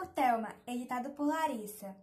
por Thelma, editado por Larissa.